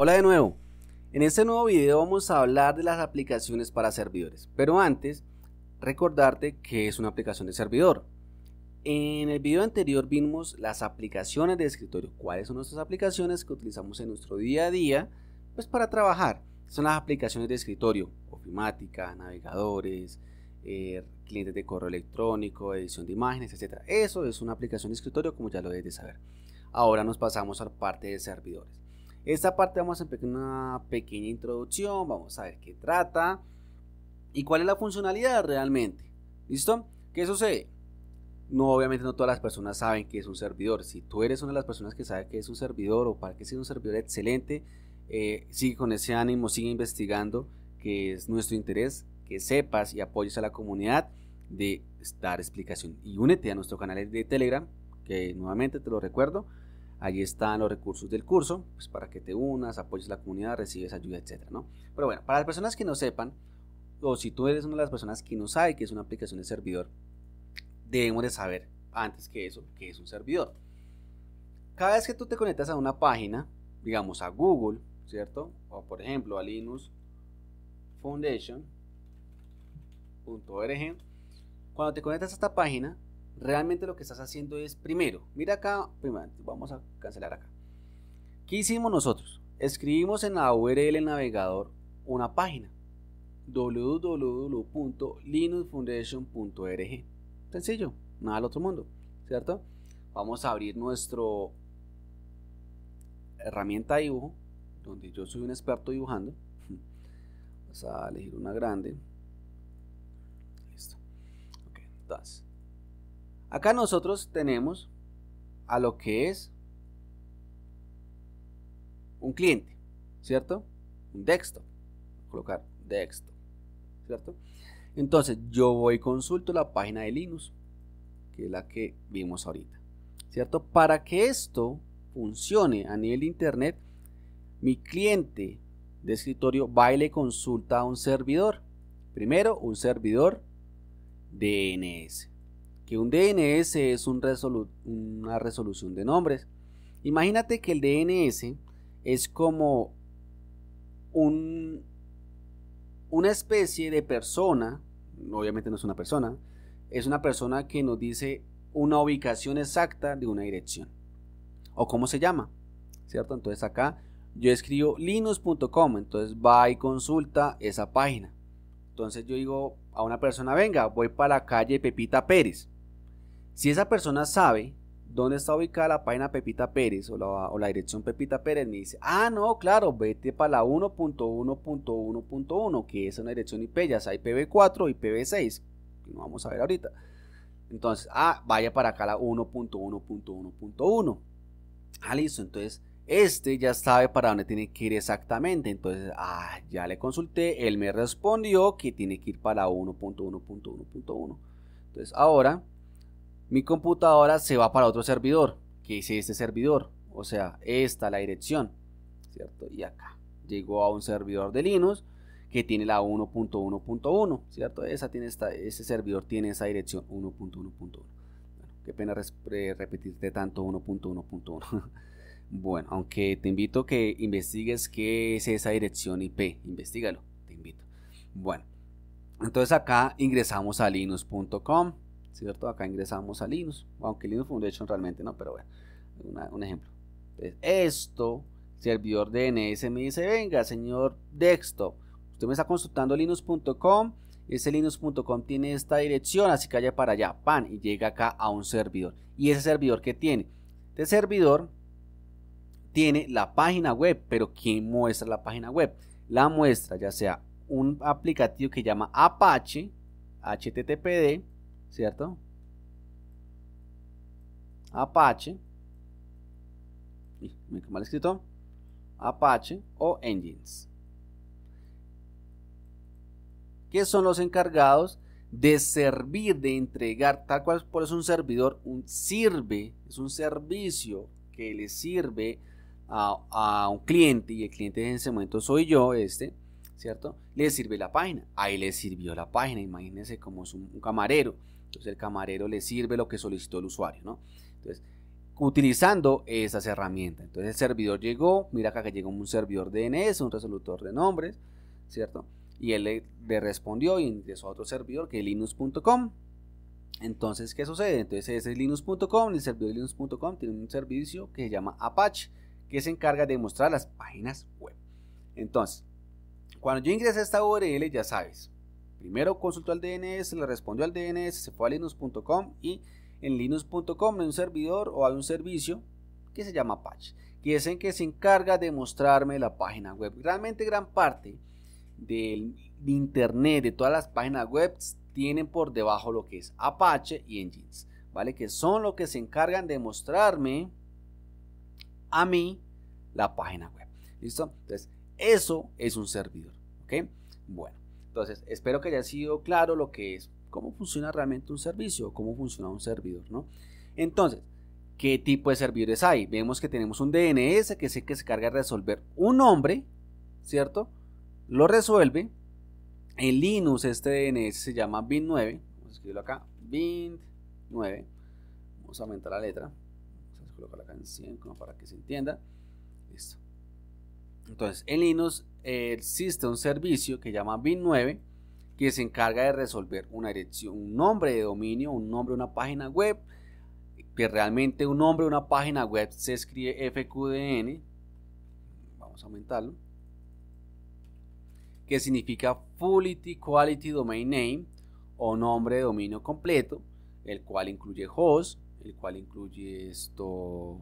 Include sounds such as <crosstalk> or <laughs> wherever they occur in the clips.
Hola de nuevo. En este nuevo video vamos a hablar de las aplicaciones para servidores. Pero antes, recordarte que es una aplicación de servidor. En el video anterior vimos las aplicaciones de escritorio. ¿Cuáles son nuestras aplicaciones que utilizamos en nuestro día a día? Pues para trabajar. Son las aplicaciones de escritorio. Ofimática, navegadores, eh, clientes de correo electrónico, edición de imágenes, etc. Eso es una aplicación de escritorio como ya lo debes de saber. Ahora nos pasamos a la parte de servidores. Esta parte vamos a empezar una pequeña introducción, vamos a ver qué trata y cuál es la funcionalidad realmente. ¿Listo? ¿Qué sucede? No, obviamente no todas las personas saben que es un servidor. Si tú eres una de las personas que sabe que es un servidor o para que sea un servidor excelente, eh, sigue con ese ánimo, sigue investigando, que es nuestro interés, que sepas y apoyes a la comunidad de dar explicación. Y únete a nuestro canal de Telegram, que nuevamente te lo recuerdo, Allí están los recursos del curso, pues para que te unas, apoyes la comunidad, recibes ayuda, etcétera, ¿no? Pero bueno, para las personas que no sepan, o si tú eres una de las personas que no sabe que es una aplicación de servidor, debemos de saber antes que eso que es un servidor. Cada vez que tú te conectas a una página, digamos a Google, ¿cierto? O por ejemplo a Linux Foundation.org, cuando te conectas a esta página, realmente lo que estás haciendo es, primero, mira acá, primero, vamos a cancelar acá. ¿Qué hicimos nosotros? Escribimos en la URL navegador una página www.linuxfoundation.org. Sencillo, nada al otro mundo, ¿cierto? Vamos a abrir nuestro herramienta de dibujo, donde yo soy un experto dibujando. Vamos a elegir una grande. Listo. Ok, entonces Acá nosotros tenemos a lo que es un cliente, ¿cierto? Un desktop. Colocar desktop, ¿cierto? Entonces yo voy y consulto la página de Linux, que es la que vimos ahorita, ¿cierto? Para que esto funcione a nivel de internet, mi cliente de escritorio va y le consulta a un servidor. Primero, un servidor DNS que un DNS es una resolución de nombres. Imagínate que el DNS es como un, una especie de persona, obviamente no es una persona, es una persona que nos dice una ubicación exacta de una dirección. O cómo se llama, ¿cierto? Entonces acá yo escribo linux.com, entonces va y consulta esa página. Entonces yo digo a una persona, venga, voy para la calle Pepita Pérez. Si esa persona sabe dónde está ubicada la página Pepita Pérez o la, dirección Pepita Pérez, me dice, ah, no, claro, vete para la 1.1.1.1, que es una dirección IP, ya sea IPv4 y IPv6, que no vamos a ver ahorita. Entonces, ah, vaya para acá la 1.1.1.1. Ah, listo, entonces este ya sabe para dónde tiene que ir exactamente. Entonces, ah, ya le consulté, él me respondió que tiene que ir para la 1.1.1.1. Entonces, ahora mi computadora se va para otro servidor, que es este servidor, o sea, esta la dirección, ¿cierto? Y acá llegó a un servidor de Linux que tiene la 1.1.1, ¿cierto? Esa tiene esta, ese servidor tiene esa dirección 1.1.1. Bueno, qué pena repetirte tanto 1.1.1. <laughs> bueno, aunque te invito a que investigues qué es esa dirección IP, investigalo, te invito. Bueno, entonces acá ingresamos a linux.com ¿cierto? Acá ingresamos a Linux, aunque Linux Foundation realmente no, pero bueno, un ejemplo. esto, servidor DNS me dice, venga, señor desktop, usted me está consultando linux.com, ese linux.com tiene esta dirección, así que vaya para allá, pan, y llega acá a un servidor. ¿Y ese servidor qué tiene? Este servidor tiene la página web, pero ¿quién muestra la página web? La muestra ya sea un aplicativo que llama Apache, HTTPD, ¿cierto? Apache, mal escrito, Apache o Engines. Que son los encargados de servir, de entregar, tal cual por eso un servidor, un sirve, es un servicio que le sirve a, a, un cliente y el cliente en ese momento soy yo, este, ¿cierto? Le sirve la página, ahí le sirvió la página, imagínense como es un camarero, entonces el camarero le sirve lo que solicitó el usuario, ¿no? Entonces, utilizando esas herramientas. Entonces el servidor llegó, mira acá que llegó un servidor DNS, un resolutor de nombres, ¿cierto? Y él le, respondió y ingresó a otro servidor que es linux.com. Entonces, ¿qué sucede? Entonces ese es linux.com, el servidor de linux.com tiene un servicio que se llama Apache, que se encarga de mostrar las páginas web. Entonces, cuando yo ingresé a esta URL, ya sabes, primero consultó al DNS, le respondió al DNS, se fue a linux.com y en linux.com hay un servidor o hay un servicio que se llama Apache, que es que se encarga de mostrarme la página web. Realmente gran parte del internet, de todas las páginas web, tienen por debajo lo que es Apache y Engines, ¿vale? Que son los que se encargan de mostrarme a mí la página web. ¿Listo? Entonces, eso es un servidor, ¿ok? Bueno, entonces espero que haya sido claro lo que es cómo funciona realmente un servicio, cómo funciona un servidor, ¿no? Entonces, ¿qué tipo de servidores hay? Vemos que tenemos un DNS que el que se carga de resolver un nombre, ¿cierto? Lo resuelve. En Linux este DNS se llama bin9. Vamos a escribirlo acá. bin9. Vamos a aumentar la letra. Vamos a colocarla acá en 100 como para que se entienda. Listo. Entonces, en Linux existe un servicio que llama bin9 que se encarga de resolver una dirección, un nombre de dominio, un nombre de una página web, que realmente un nombre de una página web se escribe FQDN, vamos a aumentarlo, que significa Full Quality Domain Name o nombre de dominio completo, el cual incluye host, el cual incluye esto,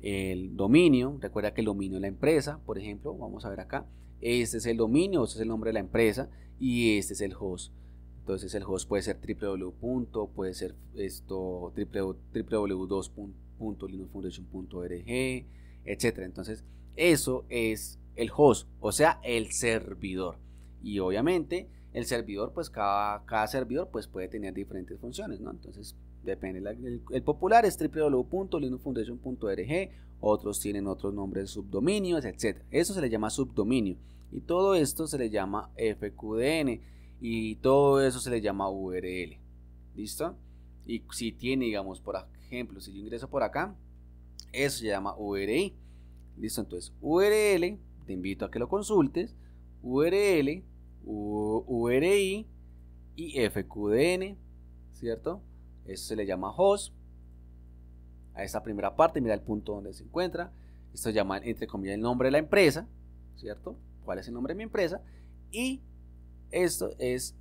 el dominio, recuerda que el dominio es la empresa, por ejemplo, vamos a ver acá, este es el dominio, este es el nombre de la empresa, y este es el host. Entonces el host puede ser www. puede ser esto www.2.linuxfoundation.org, etc. Entonces eso es el host, o sea, el servidor. Y obviamente el servidor, pues cada, cada servidor pues puede tener diferentes funciones, ¿no? Entonces depende. El, el, popular es www.linuxfoundation.org, otros tienen otros nombres subdominios, etc. Eso se le llama subdominio. Y todo esto se le llama FQDN y todo eso se le llama URL. ¿Listo? Y si tiene, digamos, por ejemplo, si yo ingreso por acá, eso se llama URI. ¿Listo? Entonces, URL, te invito a que lo consultes. URL, URI y FQDN, ¿cierto? Eso se le llama host. A esta primera parte, mira el punto donde se encuentra. Esto llama, entre comillas, el nombre de la empresa, ¿cierto? cuál es el nombre de mi empresa y esto es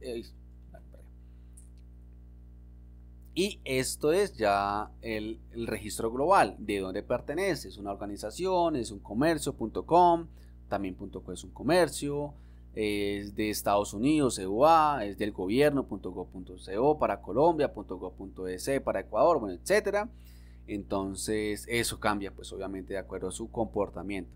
y esto es ya el, registro global de dónde pertenece es una organización es un comercio.com también .co es un comercio es de Estados Unidos EUA es del gobierno.go.co para Colombia .go.es para Ecuador bueno etcétera entonces eso cambia pues obviamente de acuerdo a su comportamiento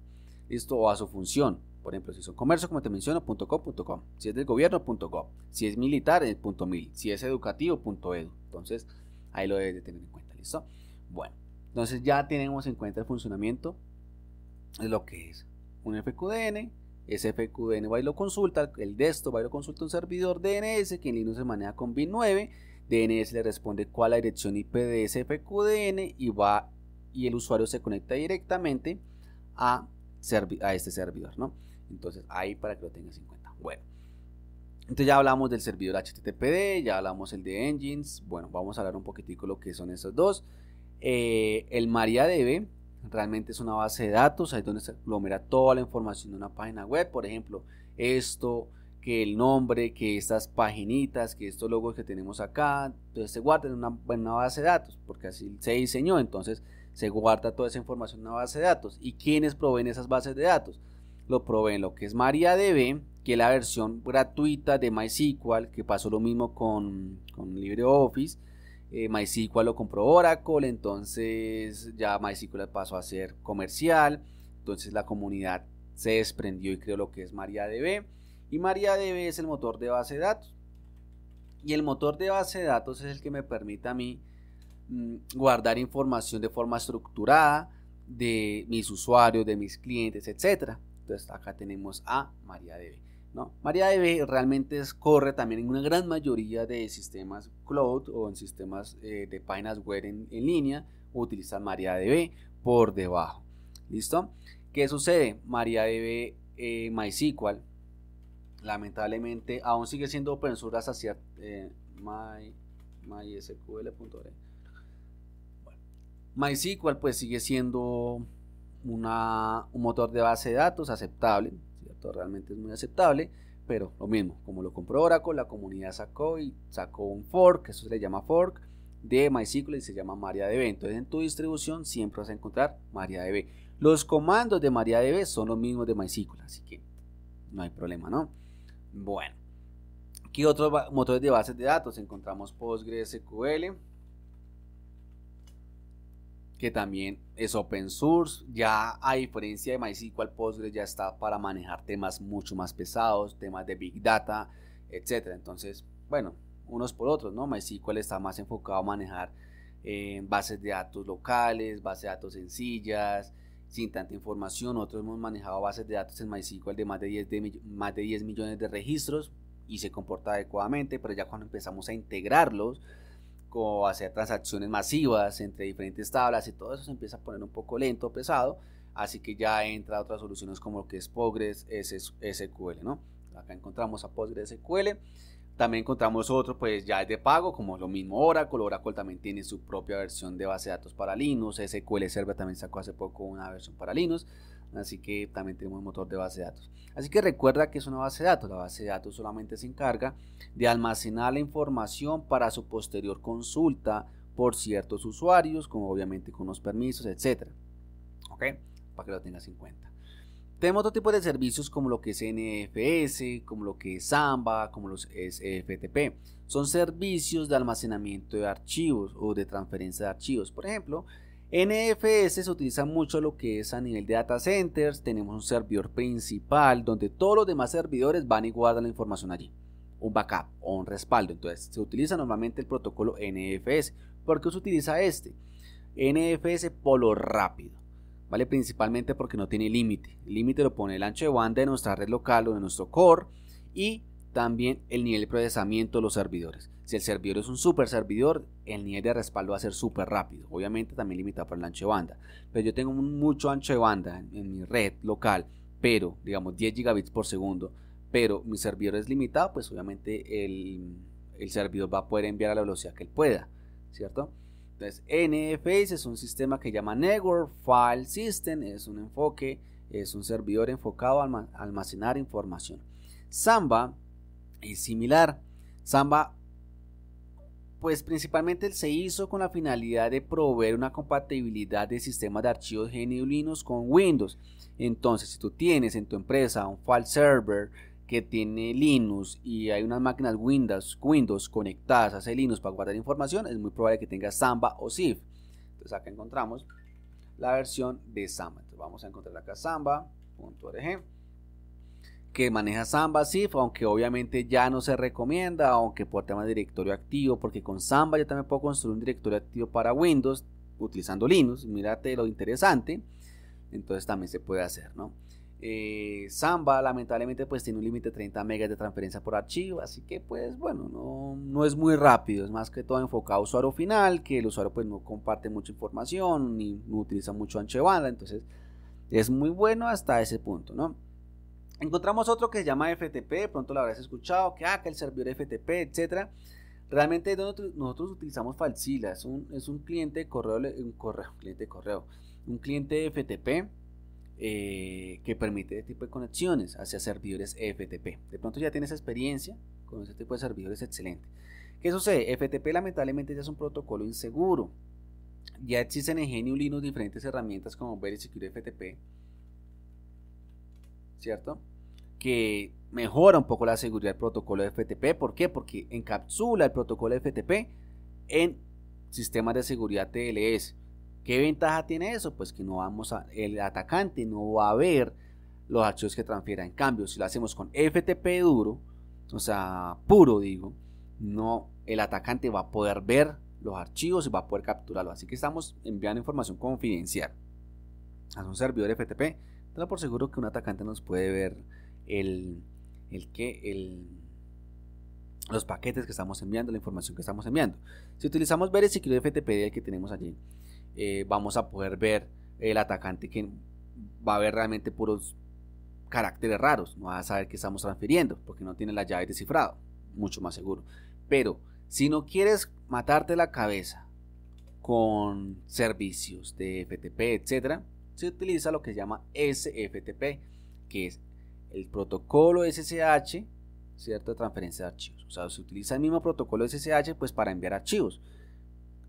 listo o a su función por ejemplo, si son comercio, como te menciono, .com.com. Si es del gobierno, .com. Si es militar, es .mil. Si es educativo, .edu. Entonces, ahí lo debes de tener en cuenta, ¿listo? Bueno, entonces ya tenemos en cuenta el funcionamiento de lo que es un FQDN. Ese FQDN va y lo consulta, el de esto va y lo consulta un servidor DNS que en Linux se maneja con BIN9. DNS le responde cuál la dirección IP de ese FQDN y va y el usuario se conecta directamente a, este servidor, ¿no? Entonces, ahí para que lo tengas en cuenta. Bueno, entonces ya hablamos del servidor HTTPD, ya hablamos el de Engines. Bueno, vamos a hablar un poquitico lo que son estos dos. Eh, el MariaDB realmente es una base de datos, ahí donde se aglomera toda la información de una página web. Por ejemplo, esto, que el nombre, que estas paginitas, que estos logos que tenemos acá, entonces se guarda en una, en una base de datos, porque así se diseñó, entonces se guarda toda esa información en una base de datos. ¿Y quiénes proveen esas bases de datos? lo proveen lo que es MariaDB, que es la versión gratuita de MySQL, que pasó lo mismo con, con LibreOffice. Eh, MySQL lo compró Oracle, entonces ya MySQL pasó a ser comercial, entonces la comunidad se desprendió y creó lo que es MariaDB. Y MariaDB es el motor de base de datos. Y el motor de base de datos es el que me permite a mí mm, guardar información de forma estructurada de mis usuarios, de mis clientes, etcétera. Entonces acá tenemos a MariaDB. ¿no? MariaDB realmente corre también en una gran mayoría de sistemas cloud o en sistemas eh, de páginas web en, línea utilizan MariaDB por debajo. ¿Listo? ¿Qué sucede? MariaDB eh, MySQL lamentablemente aún sigue siendo open source hacia eh, my, mysql.org. MySQL pues sigue siendo una, un motor de base de datos aceptable, realmente es muy aceptable, pero lo mismo, como lo compró Oracle, la comunidad sacó y sacó un fork, eso se le llama fork, de MySQL y se llama MariaDB. Entonces en tu distribución siempre vas a encontrar MariaDB. Los comandos de MariaDB son los mismos de MySQL, así que no hay problema, ¿no? Bueno, ¿qué otros motores de bases de datos? Encontramos PostgreSQL, que también es open source. Ya a diferencia de MySQL, Postgres ya está para manejar temas mucho más pesados, temas de Big Data, etc. Entonces, bueno, unos por otros, ¿no? MySQL está más enfocado a manejar eh, bases de datos locales, bases de datos sencillas, sin tanta información. Nosotros hemos manejado bases de datos en MySQL de más de 10, de, más de 10 millones de registros y se comporta adecuadamente, pero ya cuando empezamos a integrarlos, como hacer transacciones masivas entre diferentes tablas y todo eso se empieza a poner un poco lento, pesado, así que ya entra otras soluciones como lo que es Postgres SQL, ¿no? Acá encontramos a Postgres SQL también encontramos otro, pues ya es de pago, como lo mismo Oracle. Oracle también tiene su propia versión de base de datos para Linux. SQL Server también sacó hace poco una versión para Linux. Así que también tenemos un motor de base de datos. Así que recuerda que es una base de datos. La base de datos solamente se encarga de almacenar la información para su posterior consulta por ciertos usuarios, como obviamente con los permisos, etcétera. ¿Ok? Para que lo tengas en cuenta. Tenemos otro tipo de servicios como lo que es NFS, como lo que es Samba, como los es FTP. Son servicios de almacenamiento de archivos o de transferencia de archivos. Por ejemplo, NFS se utiliza mucho lo que es a nivel de data centers. Tenemos un servidor principal donde todos los demás servidores van y guardan la información allí. Un backup o un respaldo. Entonces se utiliza normalmente el protocolo NFS. ¿Por qué se utiliza este? NFS por lo rápido. ¿Vale? Principalmente porque no tiene límite. El límite lo pone el ancho de banda de nuestra red local o de nuestro core y también el nivel de procesamiento de los servidores. Si el servidor es un super servidor, el nivel de respaldo va a ser súper rápido. Obviamente también limitado por el ancho de banda. Pero yo tengo mucho ancho de banda en, mi red local, pero digamos 10 gigabits por segundo, pero mi servidor es limitado, pues obviamente el, el servidor va a poder enviar a la velocidad que él pueda, ¿cierto? Entonces, NFS es un sistema que llama Network File System, es un enfoque, es un servidor enfocado a almacenar información. Samba es similar. Samba, pues principalmente se hizo con la finalidad de proveer una compatibilidad de sistemas de archivos GNU Linux con Windows. Entonces, si tú tienes en tu empresa un file server, que tiene Linux y hay unas máquinas Windows, Windows conectadas a ese Linux para guardar información, es muy probable que tenga Samba o Zip. Entonces acá encontramos la versión de Samba. Entonces vamos a encontrar acá samba.org que maneja Samba Zip, aunque obviamente ya no se recomienda, aunque por tema de directorio activo, porque con Samba yo también puedo construir un directorio activo para Windows utilizando Linux. Mírate lo interesante. Entonces también se puede hacer, ¿no? Eh, Samba lamentablemente pues tiene un límite de 30 megas de transferencia por archivo, así que pues bueno, no, no, es muy rápido, es más que todo enfocado a usuario final, que el usuario pues no comparte mucha información ni no utiliza mucho ancho de banda, entonces es muy bueno hasta ese punto, ¿no? Encontramos otro que se llama FTP, pronto lo habrás escuchado, que, ah, que el servidor FTP, etcétera. Realmente nosotros, utilizamos Falsila, es un, es un cliente de correo, un correo, cliente de correo, un cliente de FTP eh, que permite este tipo de conexiones hacia servidores FTP. De pronto ya tienes experiencia con ese tipo de servidores, excelente. ¿Qué sucede? FTP lamentablemente ya es un protocolo inseguro. Ya existen en GNU Linux diferentes herramientas como Very Secure FTP, ¿cierto? Que mejora un poco la seguridad del protocolo FTP. ¿Por qué? Porque encapsula el protocolo FTP en sistemas de seguridad TLS. ¿Qué ventaja tiene eso? Pues que no vamos el atacante no va a ver los archivos que transfiera. En cambio, si lo hacemos con FTP duro, o sea, puro digo, no, el atacante va a poder ver los archivos y va a poder capturarlo. Así que estamos enviando información confidencial a un servidor FTP. Tengo por seguro que un atacante nos puede ver el, el que, el, los paquetes que estamos enviando, la información que estamos enviando. Si utilizamos ver el FTP que tenemos allí, eh, vamos a poder ver el atacante que va a ver realmente puros caracteres raros, no va a saber que estamos transfiriendo porque no tiene la llave descifrado, mucho más seguro. Pero si no quieres matarte la cabeza con servicios de FTP, etcétera, se utiliza lo que se llama SFTP, que es el protocolo SSH, ¿cierto? De transferencia de archivos. O sea, se utiliza el mismo protocolo SSH pues para enviar archivos.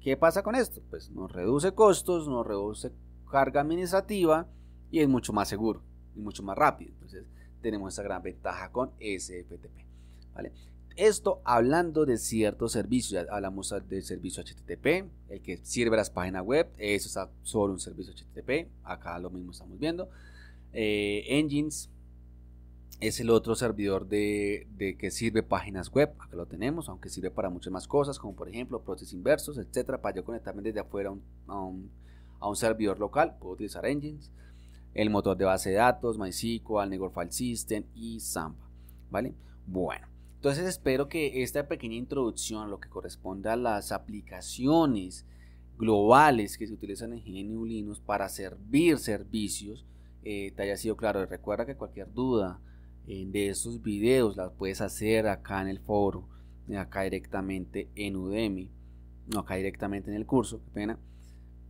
¿Qué pasa con esto? Pues nos reduce costos, nos reduce carga administrativa y es mucho más seguro y mucho más rápido. Entonces tenemos esa gran ventaja con SFTP. ¿vale? Esto hablando de ciertos servicios, hablamos del servicio HTTP, el que sirve a las páginas web, eso es solo un servicio HTTP, acá lo mismo estamos viendo. Eh, engines es el otro servidor de, que sirve páginas web, acá lo tenemos, aunque sirve para muchas más cosas, como por ejemplo procesos inversos, etcétera, para yo conectarme desde afuera a un, a un servidor local, puedo utilizar engines el motor de base de datos, MySQL, Network File System y Samba. ¿Vale? Bueno, entonces espero que esta pequeña introducción, lo que corresponde a las aplicaciones globales que se utilizan en GNU Linux para servir servicios, eh, te haya sido claro. Recuerda que cualquier duda de estos videos las puedes hacer acá en el foro, acá directamente en Udemy, no acá directamente en el curso, qué pena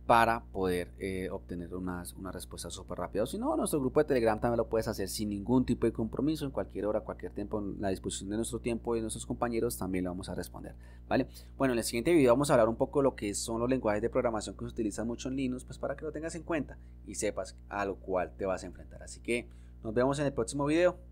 para poder eh, obtener unas, una respuesta súper rápida. Si no, nuestro grupo de Telegram también lo puedes hacer sin ningún tipo de compromiso, en cualquier hora, cualquier tiempo, en la disposición de nuestro tiempo y de nuestros compañeros también lo vamos a responder. ¿vale? Bueno, en el siguiente video vamos a hablar un poco de lo que son los lenguajes de programación que se utilizan mucho en Linux, pues para que lo tengas en cuenta y sepas a lo cual te vas a enfrentar. Así que nos vemos en el próximo video.